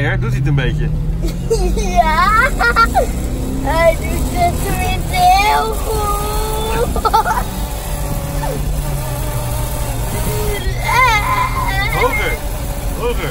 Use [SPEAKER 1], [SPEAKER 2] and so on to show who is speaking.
[SPEAKER 1] Doet hij het een beetje?
[SPEAKER 2] Ja, hij doet het tenminste heel goed.
[SPEAKER 1] Hoger. Hoger.